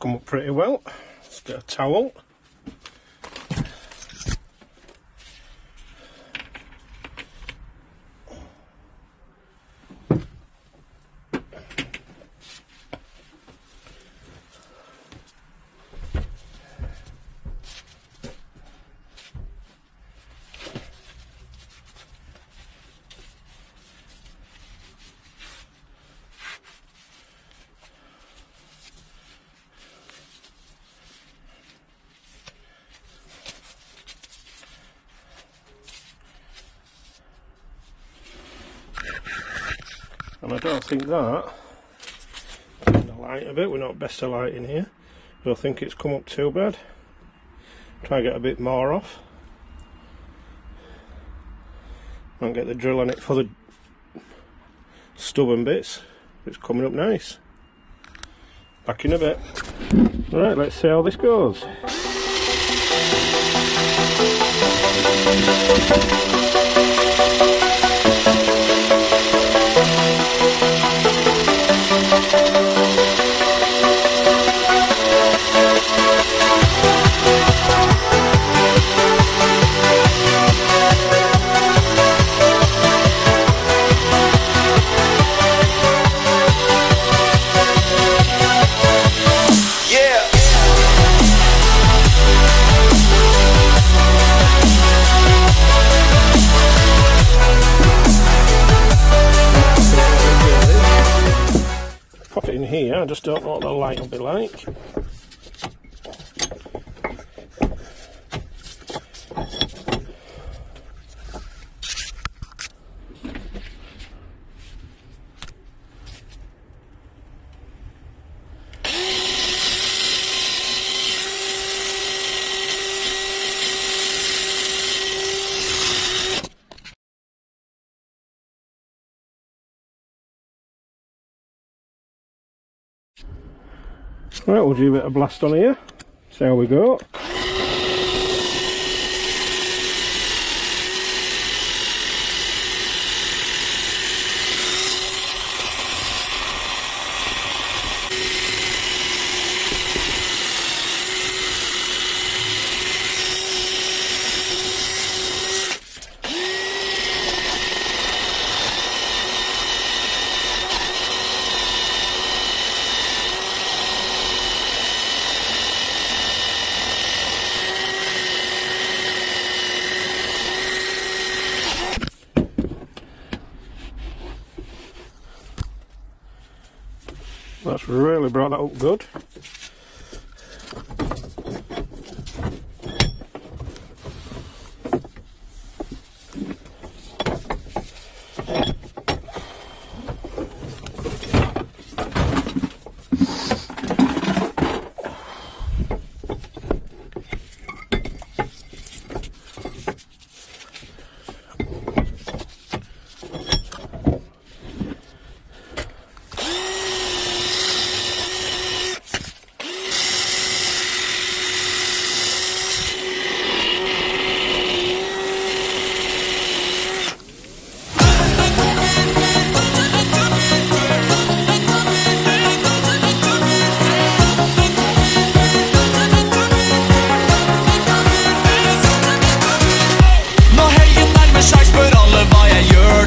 come up pretty well. Let's get a towel. Don't think that, the light a bit, we're not best of light in here, don't think it's come up too bad. Try and get a bit more off. And get the drill on it for the stubborn bits. It's coming up nice. Back in a bit. Right, let's see how this goes. I just don't know what the light will be like. Right, we'll do a bit of blast on here. See how we go. Really brought that up good.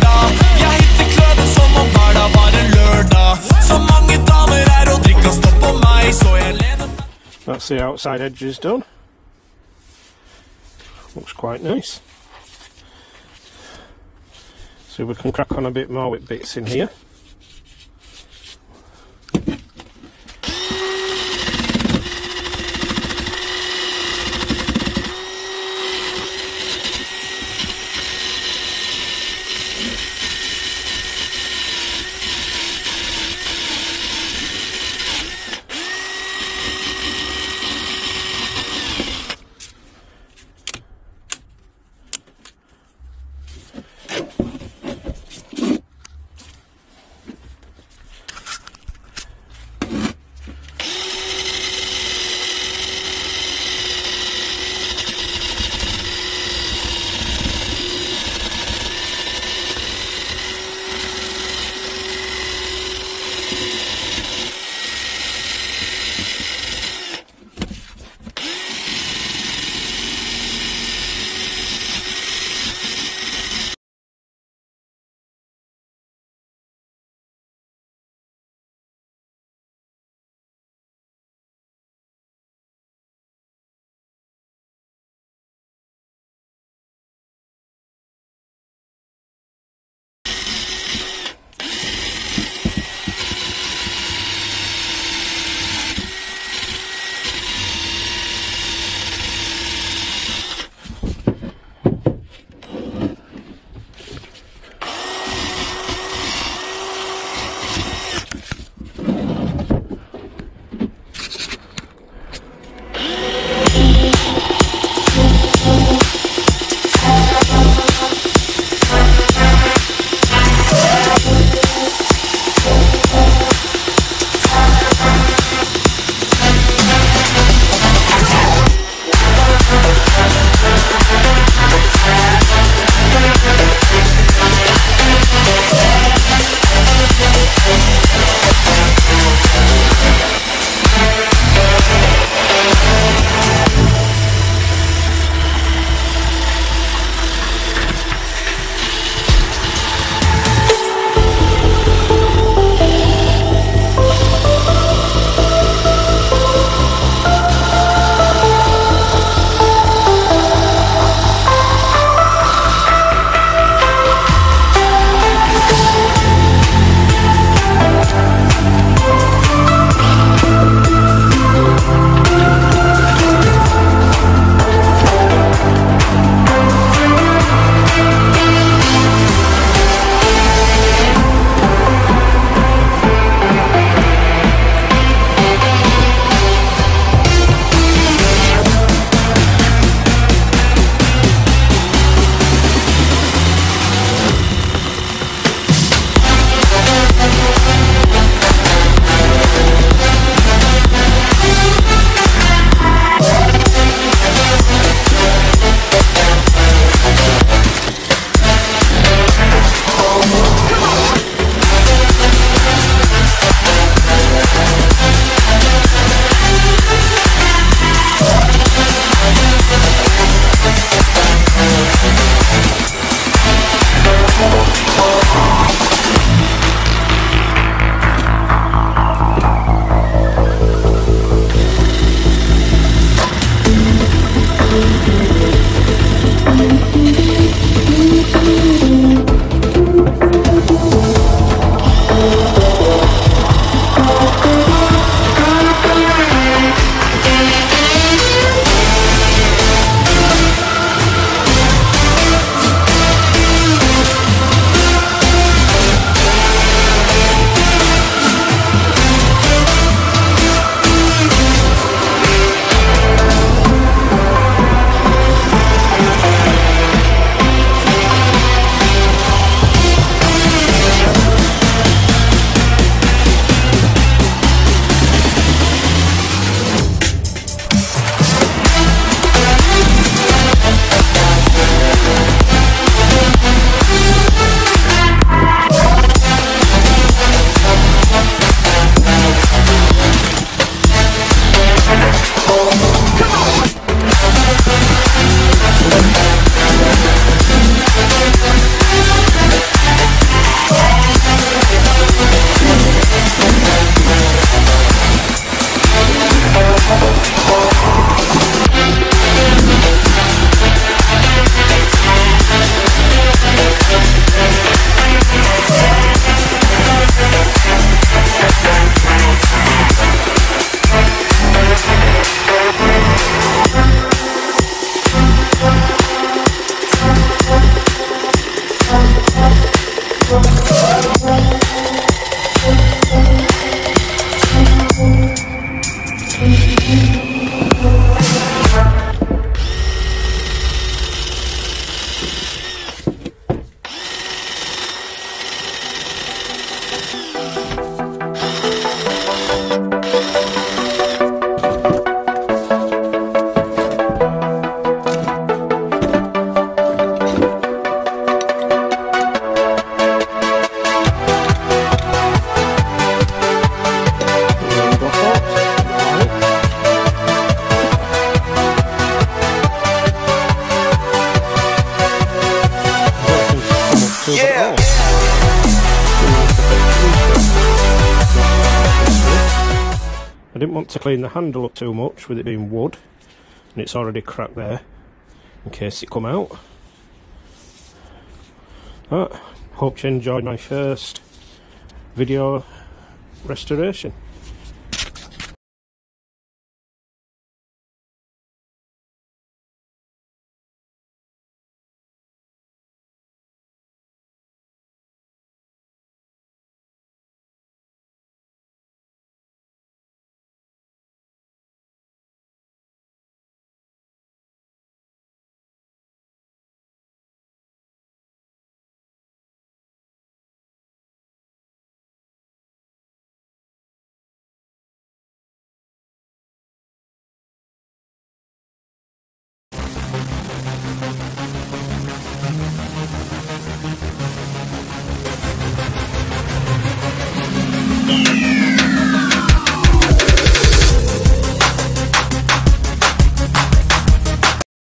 Da. Som om var en. Så damer er stopp på så That's the outside edges done. Looks quite nice. So we can crack on a bit more with bits in here. I didn't want to clean the handle up too much with it being wood and it's already cracked there in case it come out. But hope you enjoyed my first video restoration.